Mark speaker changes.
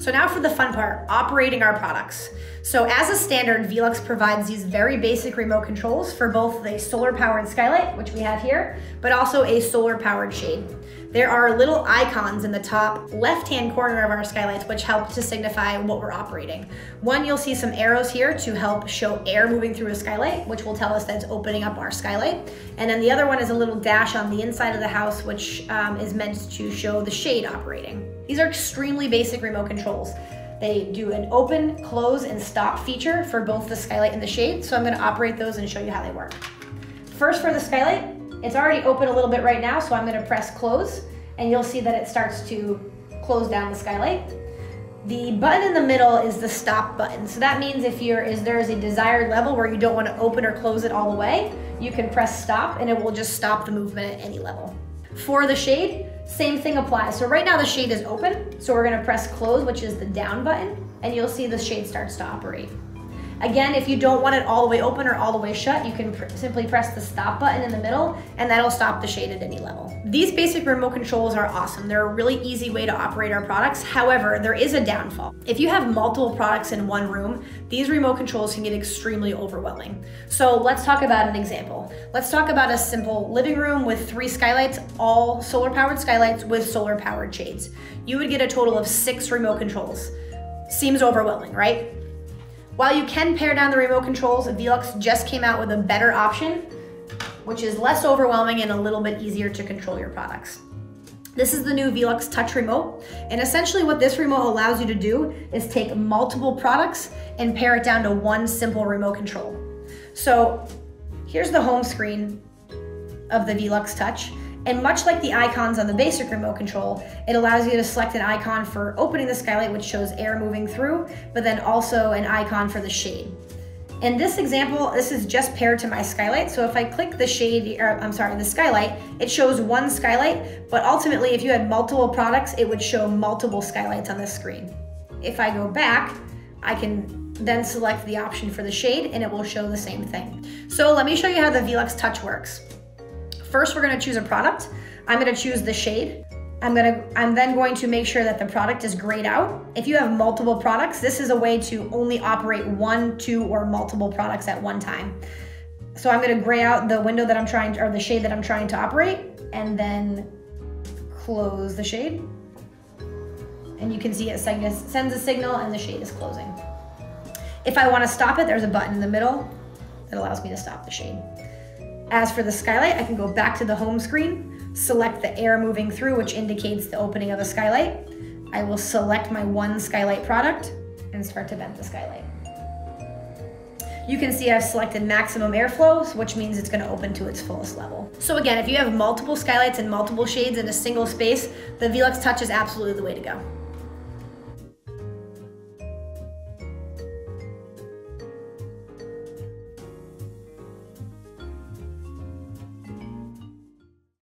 Speaker 1: So now for the fun part, operating our products. So as a standard, Velux provides these very basic remote controls for both the solar powered skylight, which we have here, but also a solar powered shade. There are little icons in the top left-hand corner of our skylights which help to signify what we're operating. One, you'll see some arrows here to help show air moving through a skylight, which will tell us that it's opening up our skylight. And then the other one is a little dash on the inside of the house, which um, is meant to show the shade operating. These are extremely basic remote controls. They do an open, close, and stop feature for both the skylight and the shade, so I'm gonna operate those and show you how they work. First for the skylight, it's already open a little bit right now, so I'm gonna press close, and you'll see that it starts to close down the skylight. The button in the middle is the stop button. So that means if you're, is there is a desired level where you don't wanna open or close it all the way, you can press stop and it will just stop the movement at any level. For the shade, same thing applies. So right now the shade is open, so we're gonna press close, which is the down button, and you'll see the shade starts to operate. Again, if you don't want it all the way open or all the way shut, you can pr simply press the stop button in the middle and that'll stop the shade at any level. These basic remote controls are awesome. They're a really easy way to operate our products. However, there is a downfall. If you have multiple products in one room, these remote controls can get extremely overwhelming. So let's talk about an example. Let's talk about a simple living room with three skylights, all solar powered skylights with solar powered shades. You would get a total of six remote controls. Seems overwhelming, right? While you can pare down the remote controls, Velux just came out with a better option, which is less overwhelming and a little bit easier to control your products. This is the new Velux Touch Remote, and essentially what this remote allows you to do is take multiple products and pare it down to one simple remote control. So here's the home screen of the Velux Touch. And much like the icons on the basic remote control, it allows you to select an icon for opening the skylight, which shows air moving through, but then also an icon for the shade. In this example, this is just paired to my skylight. So if I click the shade, or I'm sorry, the skylight, it shows one skylight, but ultimately if you had multiple products, it would show multiple skylights on the screen. If I go back, I can then select the option for the shade and it will show the same thing. So let me show you how the Velux Touch works. First, we're gonna choose a product. I'm gonna choose the shade. I'm gonna, I'm then going to make sure that the product is grayed out. If you have multiple products, this is a way to only operate one, two, or multiple products at one time. So I'm gonna gray out the window that I'm trying to, or the shade that I'm trying to operate, and then close the shade. And you can see it sends a signal and the shade is closing. If I wanna stop it, there's a button in the middle that allows me to stop the shade. As for the skylight, I can go back to the home screen, select the air moving through, which indicates the opening of the skylight. I will select my one skylight product and start to vent the skylight. You can see I've selected maximum airflow, which means it's gonna open to its fullest level. So again, if you have multiple skylights and multiple shades in a single space, the Velux Touch is absolutely the way to go.